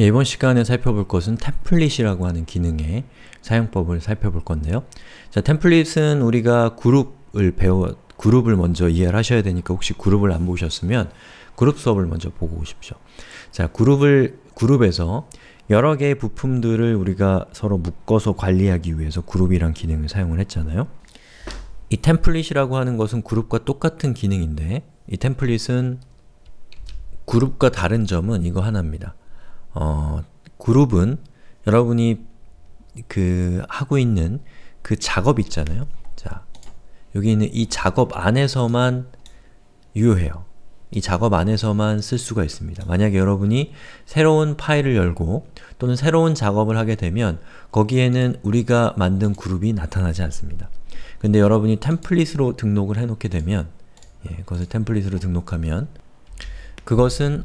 예, 이번 시간에 살펴볼 것은 템플릿이라고 하는 기능의 사용법을 살펴볼 건데요. 자, 템플릿은 우리가 그룹을 배워, 그룹을 먼저 이해를 하셔야 되니까 혹시 그룹을 안 보셨으면 그룹 수업을 먼저 보고 오십시오. 자, 그룹을, 그룹에서 여러 개의 부품들을 우리가 서로 묶어서 관리하기 위해서 그룹이란 기능을 사용을 했잖아요. 이 템플릿이라고 하는 것은 그룹과 똑같은 기능인데 이 템플릿은 그룹과 다른 점은 이거 하나입니다. 어, 그룹은 여러분이 그 하고 있는 그 작업 있잖아요. 자, 여기 있는 이 작업 안에서만 유효해요. 이 작업 안에서만 쓸 수가 있습니다. 만약에 여러분이 새로운 파일을 열고 또는 새로운 작업을 하게 되면 거기에는 우리가 만든 그룹이 나타나지 않습니다. 근데 여러분이 템플릿으로 등록을 해놓게 되면 예, 그것을 템플릿으로 등록하면 그것은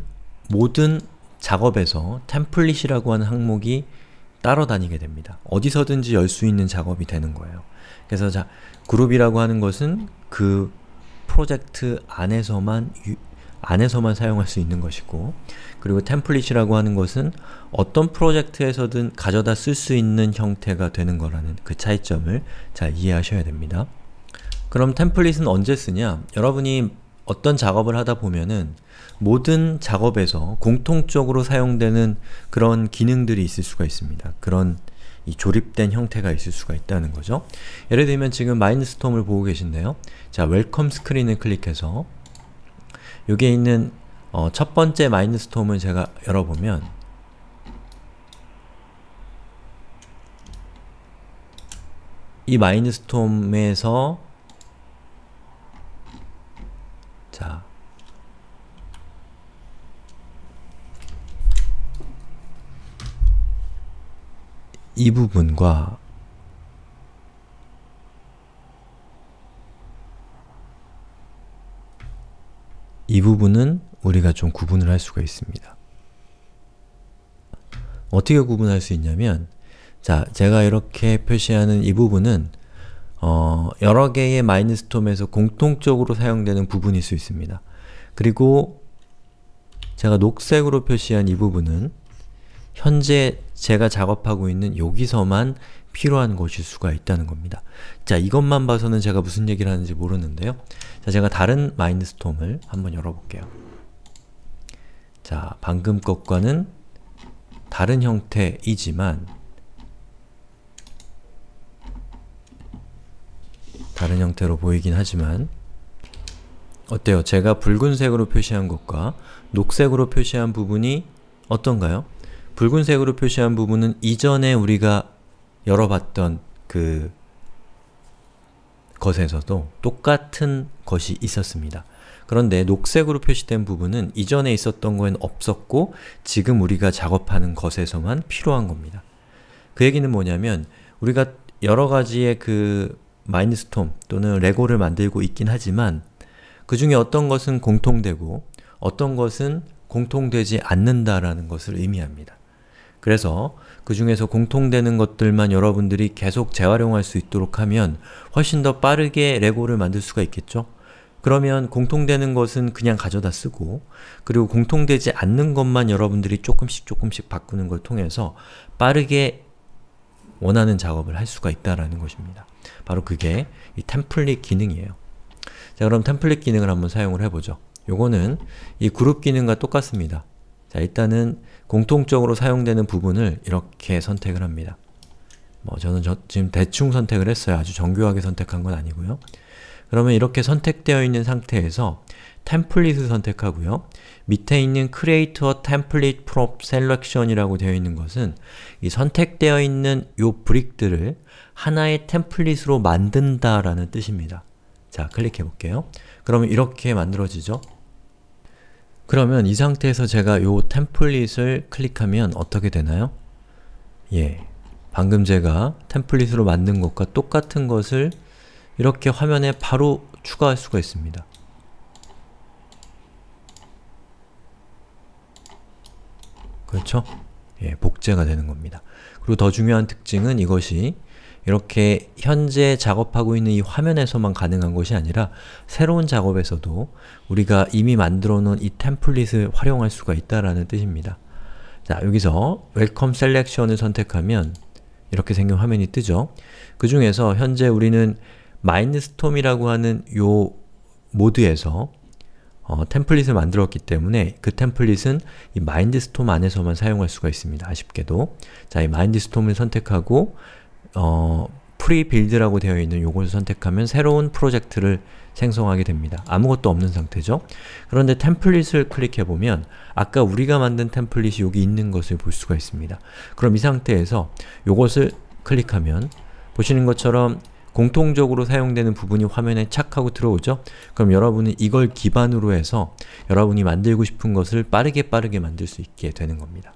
모든 작업에서 템플릿이라고 하는 항목이 따라다니게 됩니다. 어디서든지 열 수 있는 작업이 되는 거예요. 그래서 자, 그룹이라고 하는 것은 그 프로젝트 안에서만 유, 안에서만 사용할 수 있는 것이고 그리고 템플릿이라고 하는 것은 어떤 프로젝트에서든 가져다 쓸 수 있는 형태가 되는 거라는 그 차이점을 잘 이해하셔야 됩니다. 그럼 template은 언제 쓰냐? 여러분이 어떤 작업을 하다 보면은 모든 작업에서 공통적으로 사용되는 그런 기능들이 있을 수가 있습니다. 그런 이 조립된 형태가 있을 수가 있다는 거죠. 예를 들면 지금 Mindstorm을 보고 계신데요. 자, Welcome Screen을 클릭해서 여기에 있는 어, 첫 번째 Mindstorm을 제가 열어보면 이 마인드스톰에서 자 이 부분과 이 부분은 우리가 좀 구분을 할 수가 있습니다. 어떻게 구분할 수 있냐면 자, 제가 이렇게 표시하는 이 부분은 어, 여러 개의 마인드스톰에서 공통적으로 사용되는 부분일 수 있습니다. 그리고 제가 녹색으로 표시한 이 부분은 현재 제가 작업하고 있는 여기서만 필요한 것일 수가 있다는 겁니다. 자, 이것만 봐서는 제가 무슨 얘기를 하는지 모르는데요. 자, 제가 다른 마인드스톰을 한번 열어볼게요. 자, 방금 것과는 다른 형태이지만 다른 형태로 보이긴 하지만 어때요? 제가 붉은색으로 표시한 것과 녹색으로 표시한 부분이 어떤가요? 붉은색으로 표시한 부분은 이전에 우리가 열어봤던 그 것에서도 똑같은 것이 있었습니다. 그런데 녹색으로 표시된 부분은 이전에 있었던 거엔 없었고 지금 우리가 작업하는 것에서만 필요한 겁니다. 그 얘기는 뭐냐면 우리가 여러 가지의 그 마인드스톰 또는 레고를 만들고 있긴 하지만 그 중에 어떤 것은 공통되고 어떤 것은 공통되지 않는다라는 것을 의미합니다. 그래서 그 중에서 공통되는 것들만 여러분들이 계속 재활용할 수 있도록 하면 훨씬 더 빠르게 레고를 만들 수가 있겠죠? 그러면 공통되는 것은 그냥 가져다 쓰고 그리고 공통되지 않는 것만 여러분들이 조금씩 조금씩 바꾸는 걸 통해서 빠르게 원하는 작업을 할 수가 있다라는 것입니다. 바로 그게 이 템플릿 기능이에요. 자 그럼 템플릿 기능을 한번 사용을 해보죠. 요거는 이 그룹 기능과 똑같습니다. 자 일단은 공통적으로 사용되는 부분을 이렇게 선택을 합니다. 뭐 저는 저, 지금 대충 선택을 했어요. 아주 정교하게 선택한 건 아니고요. 그러면 이렇게 선택되어 있는 상태에서 템플릿을 선택하고요. 밑에 있는 Create a Template Prop Selection 이라고 되어 있는 것은 이 선택되어 있는 요 브릭들을 하나의 템플릿으로 만든다 라는 뜻입니다. 자, 클릭해 볼게요. 그러면 이렇게 만들어지죠? 그러면 이 상태에서 제가 요 템플릿을 클릭하면 어떻게 되나요? 예, 방금 제가 템플릿으로 만든 것과 똑같은 것을 이렇게 화면에 바로 추가할 수가 있습니다. 그렇죠? 예, 복제가 되는 겁니다. 그리고 더 중요한 특징은 이것이 이렇게 현재 작업하고 있는 이 화면에서만 가능한 것이 아니라 새로운 작업에서도 우리가 이미 만들어 놓은 이 템플릿을 활용할 수가 있다라는 뜻입니다. 자, 여기서 Welcome Selection을 선택하면 이렇게 생긴 화면이 뜨죠. 그 중에서 현재 우리는 Mindstorm이라고 하는 요 모드에서 어, template을 만들었기 때문에 그 template은 이 Mindstorm 안에서만 사용할 수가 있습니다. 아쉽게도. 자, 이 Mindstorm을 선택하고 어, Free Build라고 되어 있는 요것을 선택하면 새로운 프로젝트를 생성하게 됩니다. 아무것도 없는 상태죠? 그런데 템플릿을 클릭해보면 아까 우리가 만든 템플릿이 여기 있는 것을 볼 수가 있습니다. 그럼 이 상태에서 요것을 클릭하면 보시는 것처럼 공통적으로 사용되는 부분이 화면에 착 하고 들어오죠? 그럼 여러분은 이걸 기반으로 해서 여러분이 만들고 싶은 것을 빠르게 빠르게 만들 수 있게 되는 겁니다.